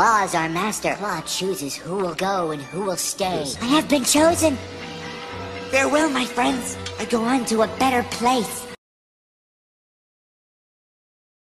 Claw is our master. Claw chooses who will go and who will stay. I have been chosen. Farewell, my friends. I go on to a better place.